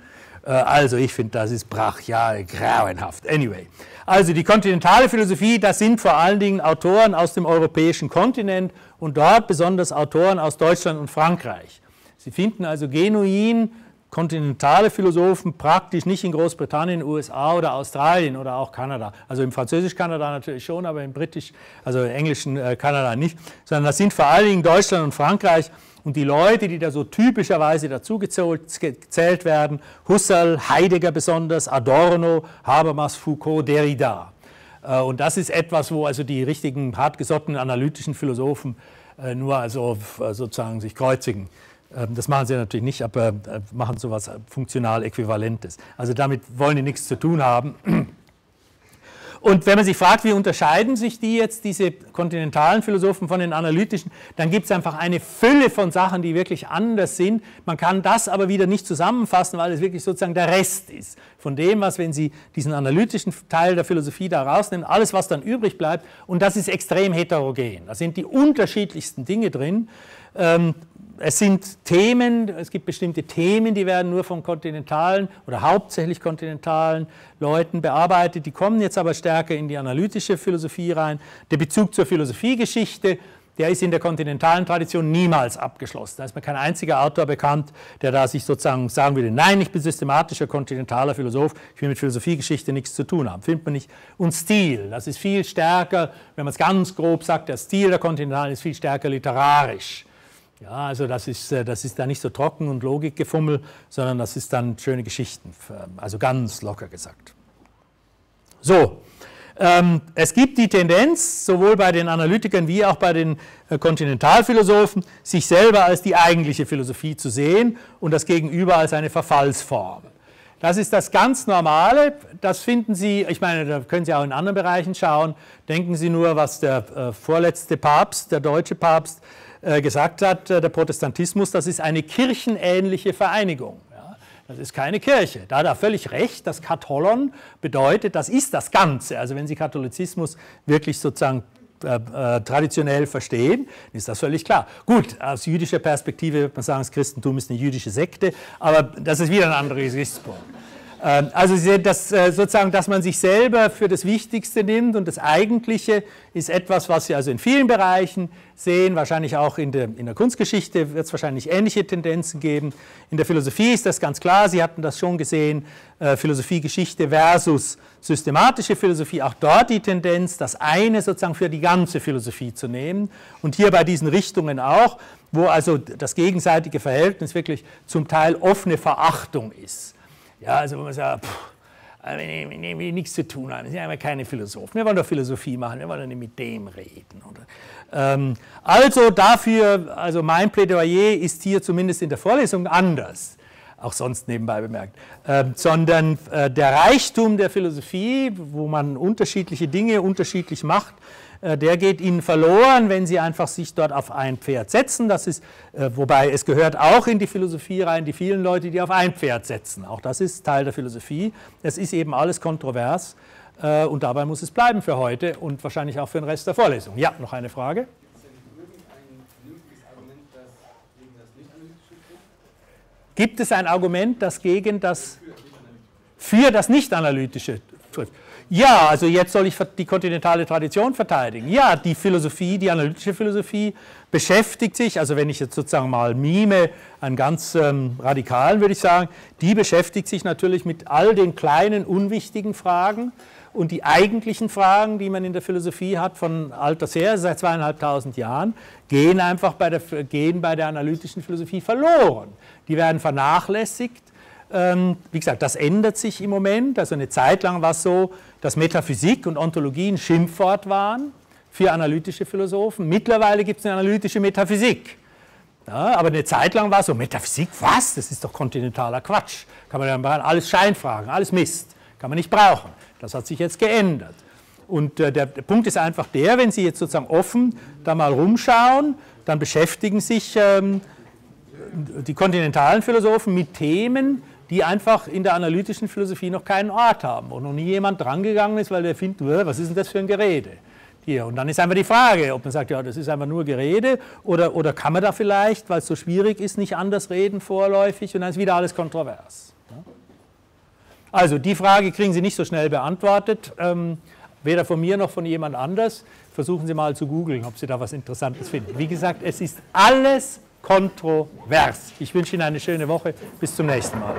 Äh, also ich finde, das ist brachial, grauenhaft. Anyway. Also die kontinentale Philosophie, das sind vor allen Dingen Autoren aus dem europäischen Kontinent und dort besonders Autoren aus Deutschland und Frankreich. Sie finden also genuin kontinentale Philosophen praktisch nicht in Großbritannien, USA oder Australien oder auch Kanada. Also im Französisch-Kanada natürlich schon, aber im britisch, also im englischen äh, Kanada nicht, sondern das sind vor allen Dingen Deutschland und Frankreich. Und die Leute, die da so typischerweise dazugezählt werden, Husserl, Heidegger besonders, Adorno, Habermas, Foucault, Derrida. Äh, und das ist etwas, wo also die richtigen hartgesottenen analytischen Philosophen äh, nur also äh, sozusagen sich kreuzigen. Ähm, das machen sie natürlich nicht, aber machen so etwas funktional Äquivalentes. Also damit wollen die nichts zu tun haben. Und wenn man sich fragt, wie unterscheiden sich die jetzt, diese kontinentalen Philosophen von den analytischen, dann gibt es einfach eine Fülle von Sachen, die wirklich anders sind. Man kann das aber wieder nicht zusammenfassen, weil es wirklich sozusagen der Rest ist von dem, was, wenn Sie diesen analytischen Teil der Philosophie da rausnehmen, alles, was dann übrig bleibt. Und das ist extrem heterogen. Da sind die unterschiedlichsten Dinge drin. Es sind Themen, es gibt bestimmte Themen, die werden nur von kontinentalen oder hauptsächlich kontinentalen Leuten bearbeitet. Die kommen jetzt aber stärker in die analytische Philosophie rein. Der Bezug zur Philosophiegeschichte der ist in der kontinentalen Tradition niemals abgeschlossen. Da ist mir kein einziger Autor bekannt, der da sich sozusagen sagen würde, nein, ich bin systematischer kontinentaler Philosoph, ich will mit Philosophiegeschichte nichts zu tun haben. Findet man nicht. Und Stil, das ist viel stärker, wenn man es ganz grob sagt, der Stil der Kontinentalen ist viel stärker literarisch. Ja, also das ist, äh, das ist da nicht so trocken und Logikgefummel, sondern das ist dann schöne Geschichten, also ganz locker gesagt. So, ähm, es gibt die Tendenz, sowohl bei den Analytikern wie auch bei den äh, Kontinentalphilosophen, sich selber als die eigentliche Philosophie zu sehen und das Gegenüber als eine Verfallsform. Das ist das ganz Normale. Das finden Sie, ich meine, da können Sie auch in anderen Bereichen schauen. Denken Sie nur, was der äh, vorletzte Papst, der deutsche Papst, gesagt hat, der Protestantismus, das ist eine kirchenähnliche Vereinigung. Das ist keine Kirche. Da hat er völlig recht. Das Katholon bedeutet, das ist das Ganze. Also wenn Sie Katholizismus wirklich sozusagen äh, äh, traditionell verstehen, ist das völlig klar. Gut, aus jüdischer Perspektive würde man sagen, das Christentum ist eine jüdische Sekte, aber das ist wieder ein anderer Gesichtspunkt. Ähm, also das, äh, sozusagen, dass man sich selber für das Wichtigste nimmt und das Eigentliche ist etwas, was Sie also in vielen Bereichen sehen, wahrscheinlich auch in der, in der Kunstgeschichte wird es wahrscheinlich ähnliche Tendenzen geben. In der Philosophie ist das ganz klar, Sie hatten das schon gesehen, äh, Philosophiegeschichte versus systematische Philosophie, auch dort die Tendenz, das eine sozusagen für die ganze Philosophie zu nehmen. Und hier bei diesen Richtungen auch, wo also das gegenseitige Verhältnis wirklich zum Teil offene Verachtung ist. Ja, also wo man sagt, pff, also wenn wir, wenn nichts zu tun haben, sind ja keine Philosophen. Wir wollen doch Philosophie machen, wir wollen doch nicht mit dem reden. Ähm, also dafür, also mein Plädoyer ist hier zumindest in der Vorlesung anders, auch sonst nebenbei bemerkt, äh, sondern äh, der Reichtum der Philosophie, wo man unterschiedliche Dinge unterschiedlich macht, äh, der geht ihnen verloren, wenn sie einfach sich dort auf ein Pferd setzen. Das ist, äh, wobei es gehört auch in die Philosophie rein, die vielen Leute, die auf ein Pferd setzen. Auch das ist Teil der Philosophie. Es ist eben alles kontrovers äh, und dabei muss es bleiben für heute und wahrscheinlich auch für den Rest der Vorlesung. Ja, noch eine Frage? Gibt es ein Argument, das gegen das für das Nicht-Analytische trifft? Ja, also jetzt soll ich die kontinentale Tradition verteidigen. Ja, die Philosophie, die analytische Philosophie beschäftigt sich, also wenn ich jetzt sozusagen mal mime, einen ganz ähm, radikalen würde ich sagen, die beschäftigt sich natürlich mit all den kleinen, unwichtigen Fragen und die eigentlichen Fragen, die man in der Philosophie hat, von alters her, seit zweieinhalbtausend Jahren, gehen einfach bei der, gehen bei der analytischen Philosophie verloren. Die werden vernachlässigt wie gesagt, das ändert sich im Moment. Also eine Zeit lang war es so, dass Metaphysik und Ontologie ein Schimpfwort waren für analytische Philosophen. Mittlerweile gibt es eine analytische Metaphysik. Ja, aber eine Zeit lang war es so, Metaphysik, was? Das ist doch kontinentaler Quatsch. Kann man dann alles Scheinfragen, alles Mist. Kann man nicht brauchen. Das hat sich jetzt geändert. Und äh, der, der, Punkt ist einfach der, wenn Sie jetzt sozusagen offen da mal rumschauen, dann beschäftigen sich ähm, die kontinentalen Philosophen mit Themen, die einfach in der analytischen Philosophie noch keinen Ort haben, wo noch nie jemand drangegangen ist, weil der findet, was ist denn das für ein Gerede? Hier. Und dann ist einfach die Frage, ob man sagt, ja, das ist einfach nur Gerede oder, oder kann man da vielleicht, weil es so schwierig ist, nicht anders reden vorläufig und dann ist wieder alles kontrovers. Also die Frage kriegen Sie nicht so schnell beantwortet, ähm, weder von mir noch von jemand anders. Versuchen Sie mal zu googeln, ob Sie da was Interessantes finden. Wie gesagt, es ist alles kontrovers. Ich wünsche Ihnen eine schöne Woche. Bis zum nächsten Mal.